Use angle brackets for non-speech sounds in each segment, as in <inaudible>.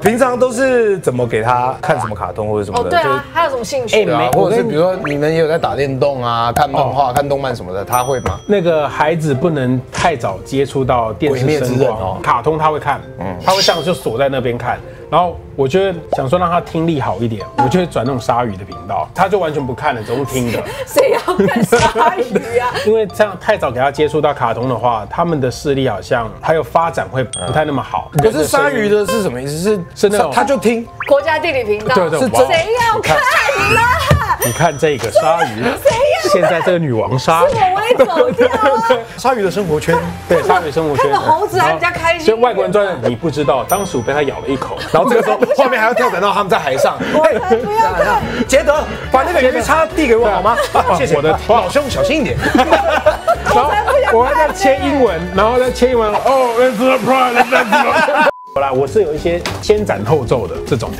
平常都是怎么给他看什么卡通或者什么哦，的？对啊，他有什么兴趣？对啊，没或者是比如说你们也有在打电动啊、看漫画、看动漫什么的，他会吗？那个孩子不能太早接触到电视声光卡通他会看，他会这样就锁在那边看。然后我觉得想说让他听力好一点，我就会转那种鲨鱼的频道，他就完全不看了，只用听的。<laughs> 谁要看鲨鱼啊？<laughs> 因为这样太早给他接触到卡通的话，他们的视力好像还有发展会不太那么好。<laughs> 可是鲨鱼的是什么意思？是是那种他就听，国家地理频道对对谁要看啦？你看这个鲨鱼，<laughs> 现在这个女王鲨，我会走掉啊！鲨鱼的生活圈。<laughs> 对鲨鱼生活圈，看到猴子还比较开心所以外国人专业你不知道，当鼠被它咬了一口，<laughs> 然后这个时候画面还要跳转到他们在海上。不要看！杰德，把那个鱼叉递给我好吗？啊谢谢，我的老兄小心一点。然后我还在切英文，然后再切英文，哦 try, let's try。好啦，我是有一些先斩后奏的这种，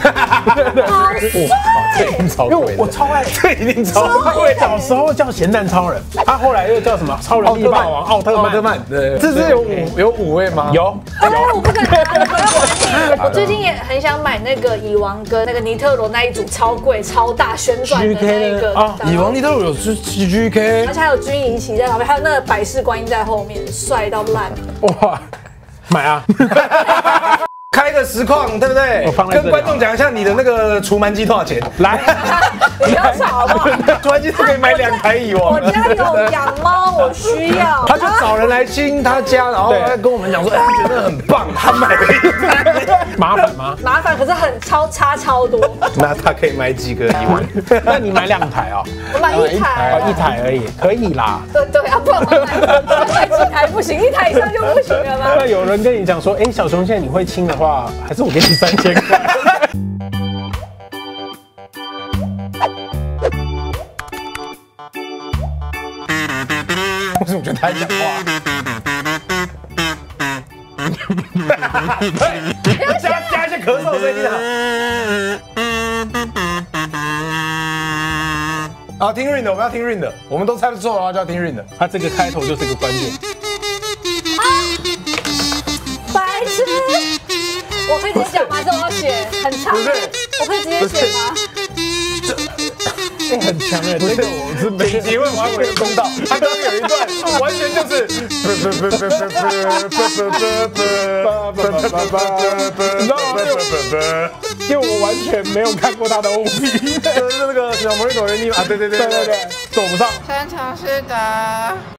这一定超因为贵的，我超爱。这一定超贵。小时候叫咸蛋超人，他后来又叫什么超人力霸王奥特曼。奥特曼，对，这是有五有五位吗？有哎，我不敢拿，<laughs> 我最近也很想买那个蚁王跟那个尼特罗那一组超贵、超大旋转的那一个蚁王，尼特罗有 G G K，而且还有军营旗在旁边，还有那个百世观音在后面，帅到烂。哇，买啊！<laughs> 实况，对不对跟观众讲一下你的那个除螨机多少钱？来，你 <laughs> 不要吵好不好？除螨机可以买两台以哦我。家有养猫，我需要。他就找人来亲他家，然后跟我们讲说，哎，他觉得很棒，他买了一台。<laughs> 麻烦吗？麻烦，可是很超差超多。<laughs> 那他可以买几个一万？那你买两台哦，我买一台哦，一台而已，可以啦。对对啊，不然我买买几台不行，一台以上就不行了吗？那有人跟你讲说，哎，小熊现在你会亲的话，还是我给你三千块。<laughs> 为什么觉得他在讲话？加加一些咳嗽声音啊！好，听 Rain 的，我们要听 Rain 的，我们都猜不错的话就要听 Rain 的。它这个开头就是一个关键。我可以直接讲吗？这是我要写？很长，不是？我可以直接写吗？这这 <laughs> 很强哎！不是，我是没，因为我语有公道，他刚刚有一段，完全就是，因为我完全没有看过他的 O P，就是那个小魔女走人密码，对对对对对，走不上。擅长是的。